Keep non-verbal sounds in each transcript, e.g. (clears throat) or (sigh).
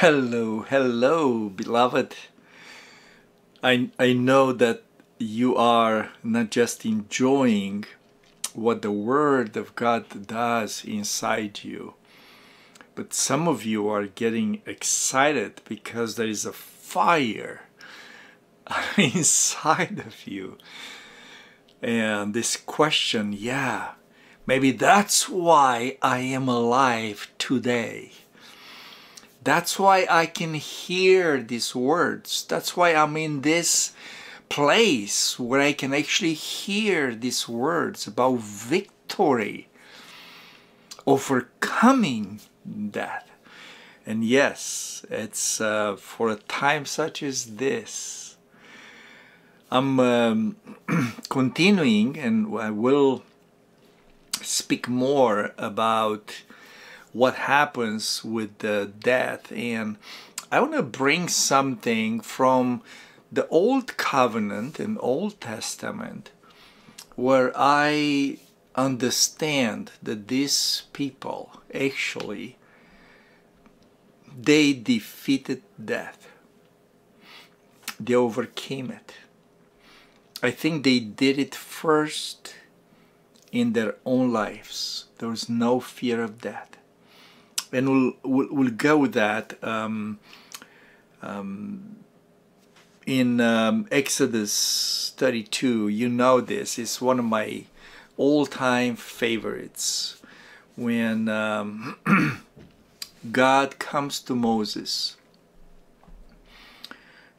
Hello, hello, beloved. I, I know that you are not just enjoying what the Word of God does inside you, but some of you are getting excited because there is a fire (laughs) inside of you. And this question, yeah, maybe that's why I am alive today. That's why I can hear these words. That's why I'm in this place where I can actually hear these words about victory, overcoming death. And yes, it's uh, for a time such as this. I'm um, (clears throat) continuing and I will speak more about what happens with the death. And I want to bring something from the Old Covenant and Old Testament where I understand that these people actually they defeated death. They overcame it. I think they did it first in their own lives. There was no fear of death and we'll, we'll, we'll go with that um, um, in um, Exodus 32. You know this, it's one of my all time favorites when um, (clears throat) God comes to Moses.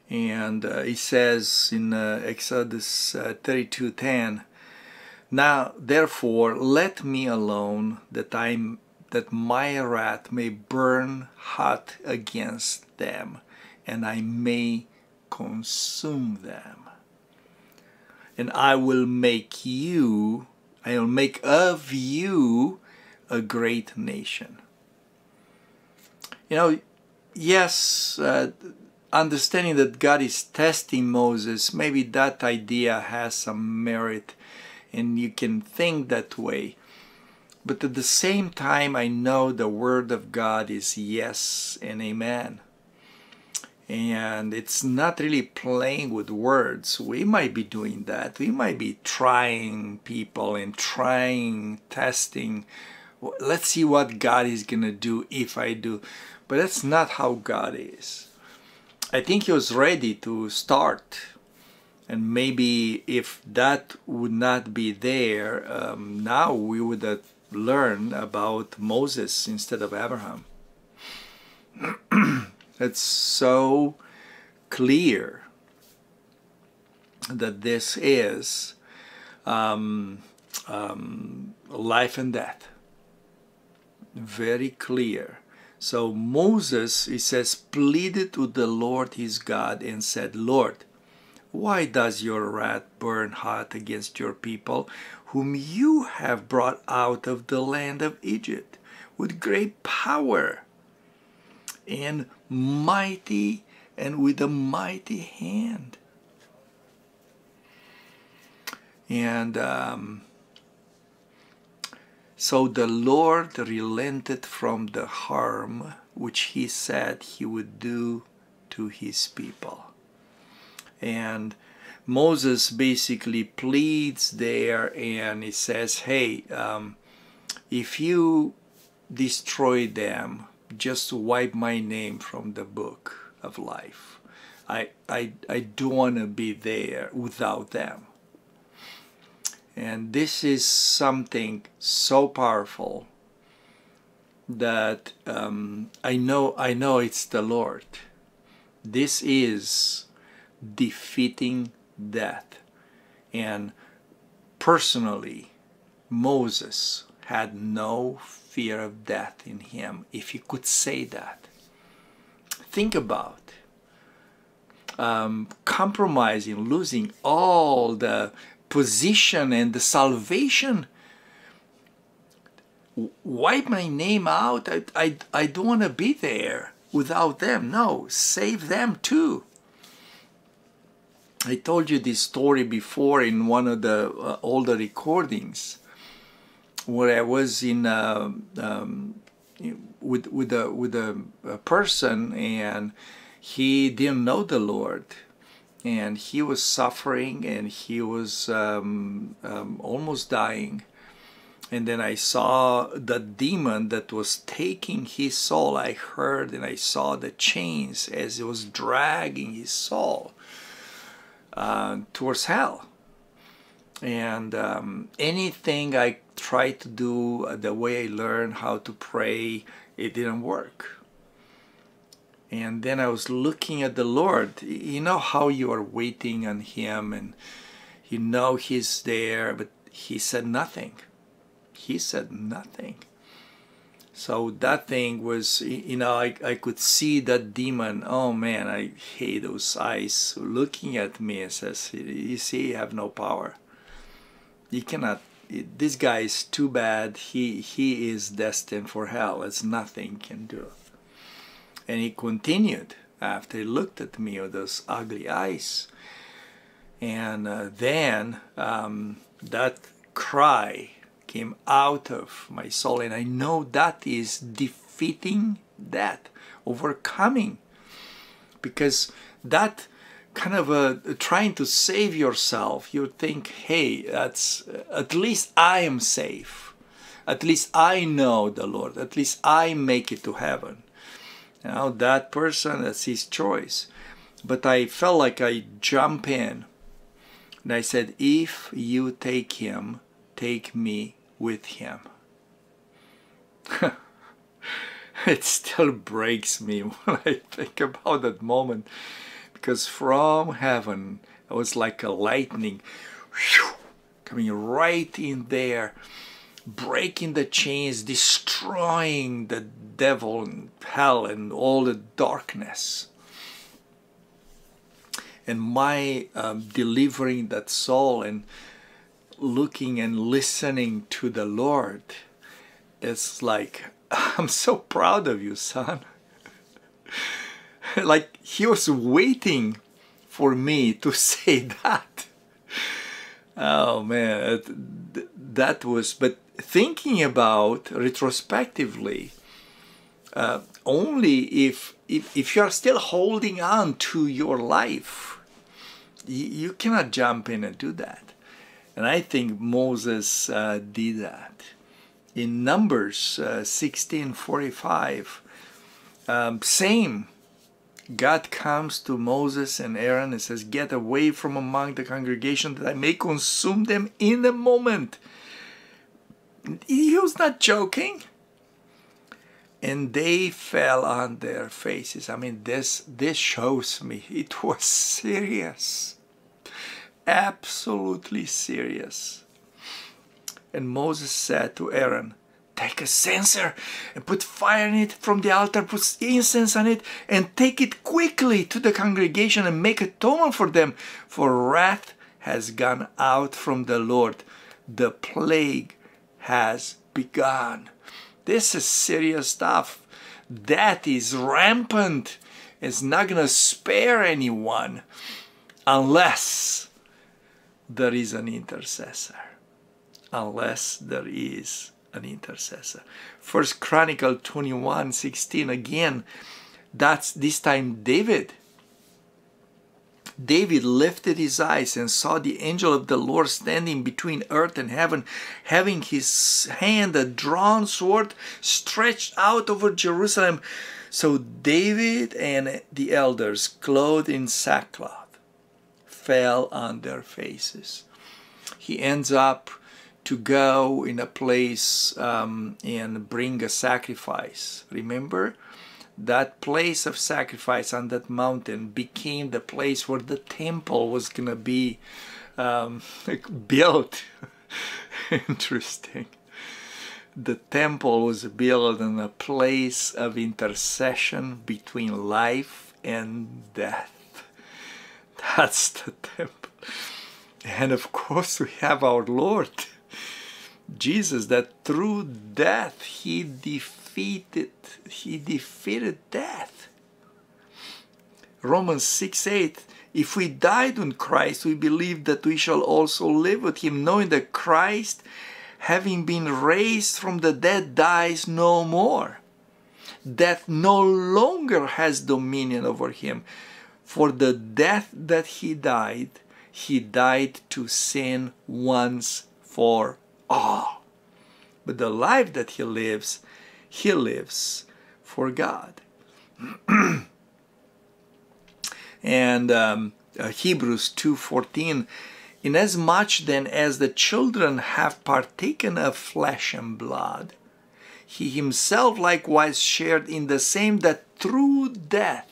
And uh, he says in uh, Exodus uh, 32:10, Now therefore let me alone that I that my wrath may burn hot against them, and I may consume them. And I will make you, I will make of you a great nation. You know, yes, uh, understanding that God is testing Moses, maybe that idea has some merit and you can think that way. But at the same time, I know the Word of God is yes and amen. And it's not really playing with words. We might be doing that. We might be trying people and trying, testing. Let's see what God is going to do if I do. But that's not how God is. I think He was ready to start and maybe if that would not be there um, now we would have learn about Moses instead of Abraham. (clears throat) it's so clear that this is um, um, life and death. Very clear. So Moses, he says, pleaded to the Lord his God and said, Lord, why does your wrath burn hot against your people, whom you have brought out of the land of Egypt with great power and mighty and with a mighty hand? And um, so the Lord relented from the harm which he said he would do to his people and Moses basically pleads there and he says, hey, um, if you destroy them, just wipe my name from the book of life. I, I, I don't want to be there without them. And this is something so powerful that um, I know I know it's the Lord. This is defeating death. And personally, Moses had no fear of death in him, if he could say that. Think about um, compromising, losing all the position and the salvation. Wipe my name out. I, I, I don't want to be there without them. No, save them too. I told you this story before in one of the uh, older recordings where I was in uh, um, with with a with a, a person and he didn't know the Lord. And he was suffering and he was um, um, almost dying. And then I saw the demon that was taking his soul. I heard and I saw the chains as it was dragging his soul uh, towards hell. And um, anything I tried to do, uh, the way I learned how to pray, it didn't work. And then I was looking at the Lord. You know how you are waiting on Him and you know He's there, but He said nothing he said nothing. So that thing was, you know, I, I could see that demon. Oh man, I hate those eyes looking at me and says, You see, you have no power. You cannot, this guy is too bad. He, he is destined for hell. It's nothing can do. And he continued after he looked at me with those ugly eyes. And uh, then um, that cry came out of my soul and I know that is defeating that overcoming. Because that kind of a trying to save yourself you think hey that's at least I am safe. At least I know the Lord. At least I make it to heaven. Now that person that's his choice. But I felt like I jump in. And I said if you take him take me with him. (laughs) it still breaks me (laughs) when I think about that moment because from heaven it was like a lightning coming right in there breaking the chains destroying the devil and hell and all the darkness and my um, delivering that soul and looking and listening to the Lord, it's like, (laughs) I'm so proud of you, son. (laughs) like he was waiting for me to (laughs) say that. Oh man, that was, but thinking about retrospectively, uh, only if, if, if you are still holding on to your life, you, you cannot jump in and do that. And I think Moses uh, did that. In Numbers uh, 16:45, um, same. God comes to Moses and Aaron and says, Get away from among the congregation that I may consume them in a moment. He was not joking. And they fell on their faces. I mean, this this shows me it was (laughs) serious absolutely serious. And Moses said to Aaron, Take a censer and put fire in it from the altar, put incense on it, and take it quickly to the congregation and make atonement for them, for wrath has gone out from the Lord. The plague has begun. This is serious stuff. That is rampant. It's not going to spare anyone unless there is an intercessor unless there is an intercessor first chronicle 21 16 again that's this time david David lifted his eyes and saw the angel of the Lord standing between earth and heaven, having his hand a drawn sword stretched out over Jerusalem. So David and the elders, clothed in sackcloth, fell on their faces. He ends up to go in a place um, and bring a sacrifice. Remember? That place of sacrifice on that mountain became the place where the temple was going to be um, (laughs) built. (laughs) Interesting. The temple was built in a place of intercession between life and death. That's the temple. And of course, we have our Lord Jesus, that through death he defeated he defeated death. Romans 6 8 If we died in Christ, we believe that we shall also live with him, knowing that Christ, having been raised from the dead, dies no more. death no longer has dominion over him. For the death that he died, he died to sin once for all. But the life that he lives, he lives for God. (clears throat) and um, uh, Hebrews 2.14 Inasmuch then as the children have partaken of flesh and blood, he himself likewise shared in the same that through death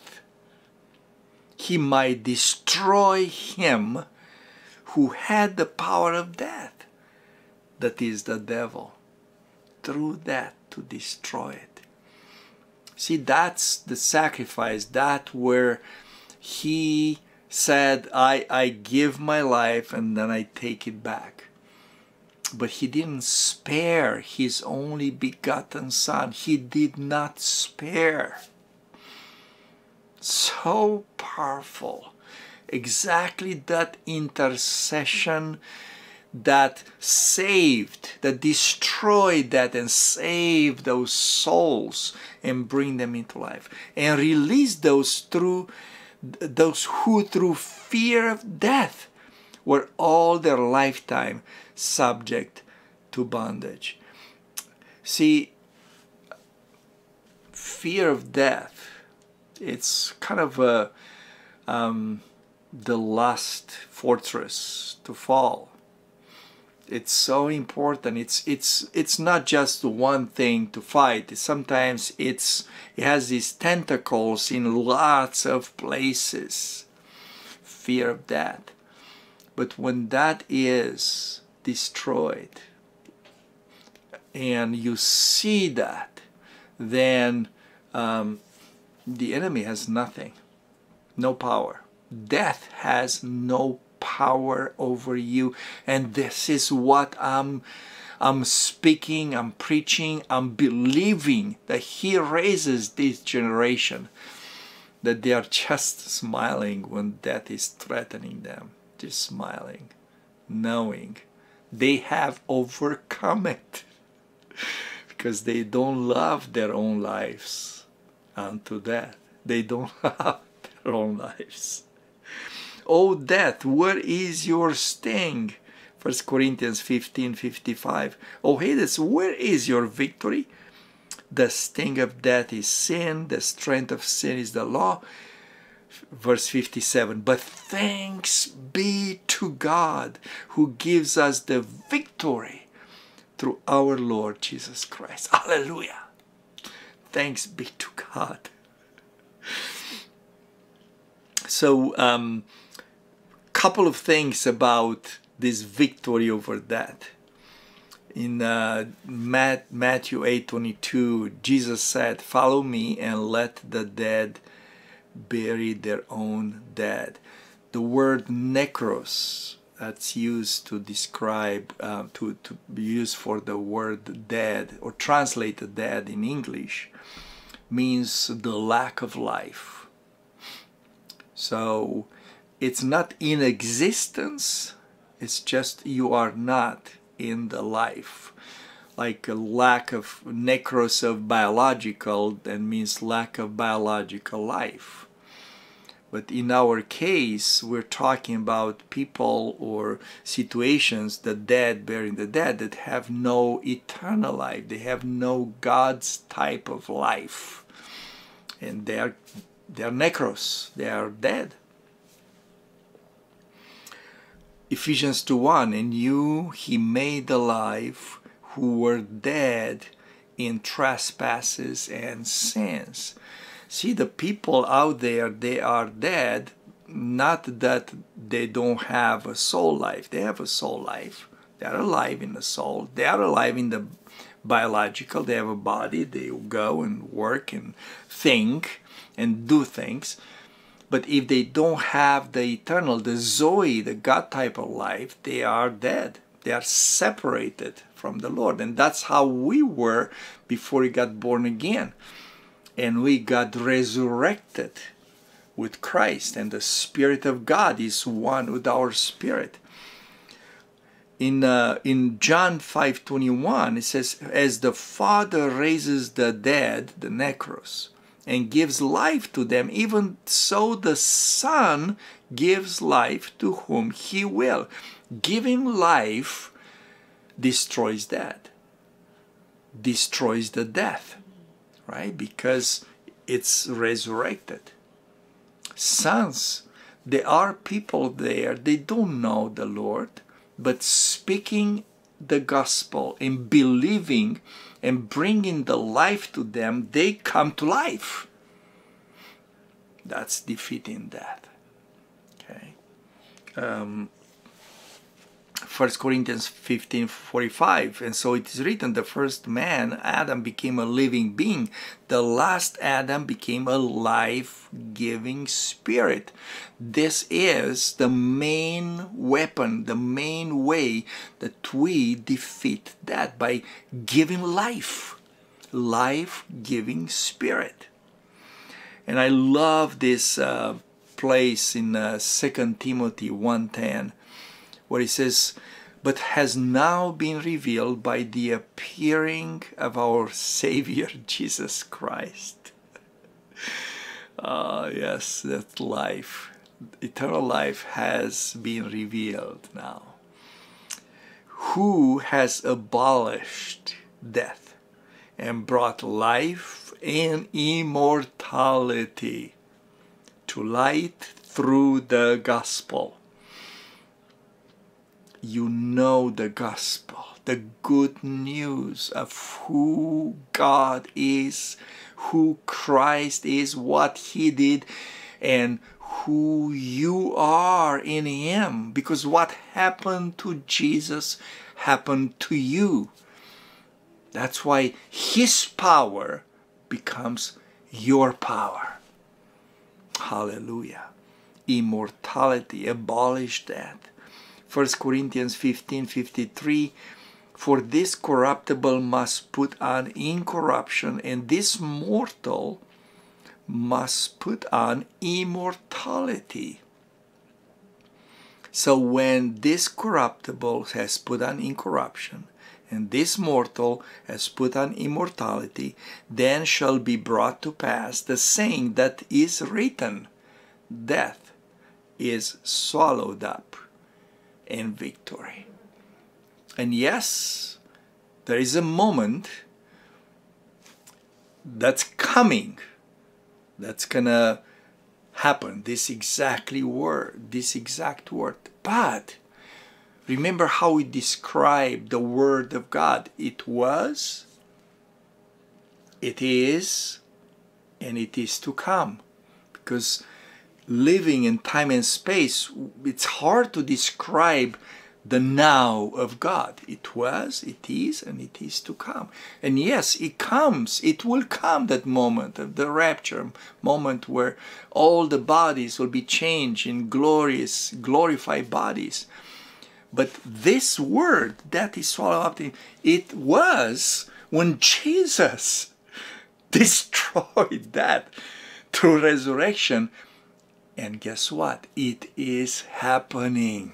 he might destroy him who had the power of death, that is the devil, through death to destroy it. See, that's the sacrifice, that where he said, I, I give my life and then I take it back. But he didn't spare his only begotten son. He did not spare. So powerful. Exactly that intercession that saved, that destroyed that and saved those souls and bring them into life and release those through those who through fear of death were all their lifetime subject to bondage. See, fear of death, it's kind of a, um, the last fortress to fall. It's so important. It's it's it's not just one thing to fight. Sometimes it's it has these tentacles in lots of places. Fear of that. But when that is destroyed and you see that then um, the enemy has nothing no power death has no power over you. And this is what I'm, I'm speaking, I'm preaching, I'm believing that He raises this generation, that they are just smiling when death is threatening them, just smiling, knowing they have overcome it (laughs) because they don't love their own lives unto death. They don't (laughs) have their own lives. O death, where is your sting? 1 Corinthians 15 55. O Hades, where is your victory? The sting of death is sin, the strength of sin is the law. Verse 57 But thanks be to God who gives us the victory through our Lord Jesus Christ. Hallelujah. Thanks be to God. So, um, couple of things about this victory over death. In uh, Matthew 8:22, Jesus said, "Follow me and let the dead bury their own dead." The word necros that's used to describe uh, to to be used for the word dead or translated dead in English means the lack of life. So it's not in existence it's just you are not in the life like a lack of necros of biological that means lack of biological life but in our case we're talking about people or situations the dead burying the dead that have no eternal life. They have no god's type of life. And they're they're necros. They are dead. Ephesians 2:1 and you he made alive who were dead in trespasses and sins. See the people out there they are dead not that they don't have a soul life. They have a soul life. They are alive in the soul. They are alive in the biological. They have a body. They go and work and think and do things but if they don't have the eternal, the Zoe, the God type of life, they are dead. They are separated from the Lord. And that's how we were before we got born again. And we got resurrected with Christ. And the Spirit of God is one with our spirit. in uh, in John 5:21 it says as the father raises the dead the necros and gives life to them even so the son gives life to whom he will giving life destroys that destroys the death right because it's resurrected sons there are people there they don't know the lord but speaking the gospel and believing and bringing the life to them, they come to life. That's defeating death. Okay. Um, 1 Corinthians 15 45. And so it is written, the first man, Adam, became a living being. The last Adam became a life giving spirit. This is the main weapon, the main way that we defeat that by giving life, life giving spirit. And I love this uh, place in uh, 2 Timothy 1.10 where he says, but has now been revealed by the appearing of our Savior (laughs) Jesus Christ. (laughs) Ah, yes, that life, eternal life has been revealed now. Who has abolished death and brought life and immortality to light through the gospel you know the gospel, the good news of who God is, who Christ is, what He did, and who you are in Him. Because what happened to Jesus happened to you. That's why His power becomes your power. Hallelujah. Immortality, abolish that 1 Corinthians 15 53 For this corruptible must put on incorruption, and this mortal must put on immortality. So when this corruptible has put on incorruption, and this mortal has put on immortality, then shall be brought to pass the saying that is written Death is swallowed up in victory. And yes, there is a moment that's coming that's gonna happen this exactly word this exact word. But remember how we describe the word of god. It was it is and it is to come. Because living in time and space, it's hard to describe the now of God. It was, it is, and it is to come. And yes, it comes, it will come that moment of the rapture, moment where all the bodies will be changed in glorious, glorified bodies. But this word that is swallowed up, in, it was when Jesus (laughs) destroyed that through resurrection and guess what? It is happening.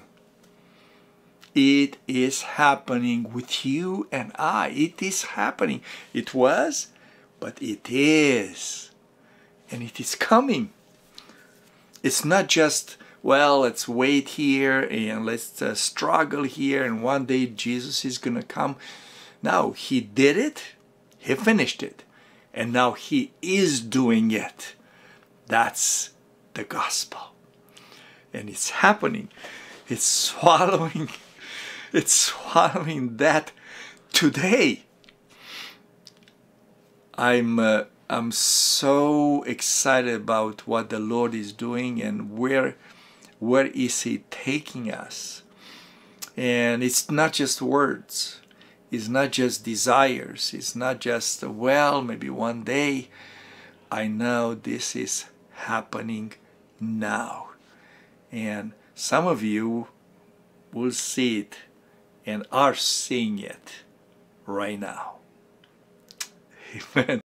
It is happening with you and I. It is happening. It was, but it is. And it is coming. It's not just, well, let's wait here and let's uh, struggle here and one day Jesus is going to come. No, He did it. He finished it. And now He is doing it. That's the gospel. And it's happening. It's swallowing, (laughs) it's swallowing that today. I'm uh, I'm so excited about what the Lord is doing and where where is he taking us. And it's not just words. It's not just desires. It's not just well, maybe one day. I know this is happening now. And some of you will see it and are seeing it right now. (laughs) Amen.